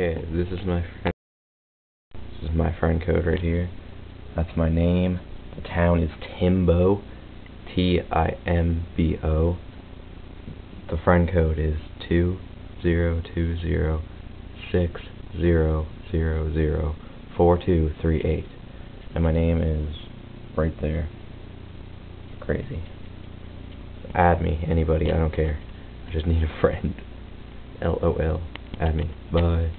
Okay, this is my friend. This is my friend code right here. That's my name. The town is Timbo. T I M B O. The friend code is two zero two zero six zero zero zero four two three eight. And my name is right there. Crazy. Add me, anybody, I don't care. I just need a friend. LOL. Add me. Bye.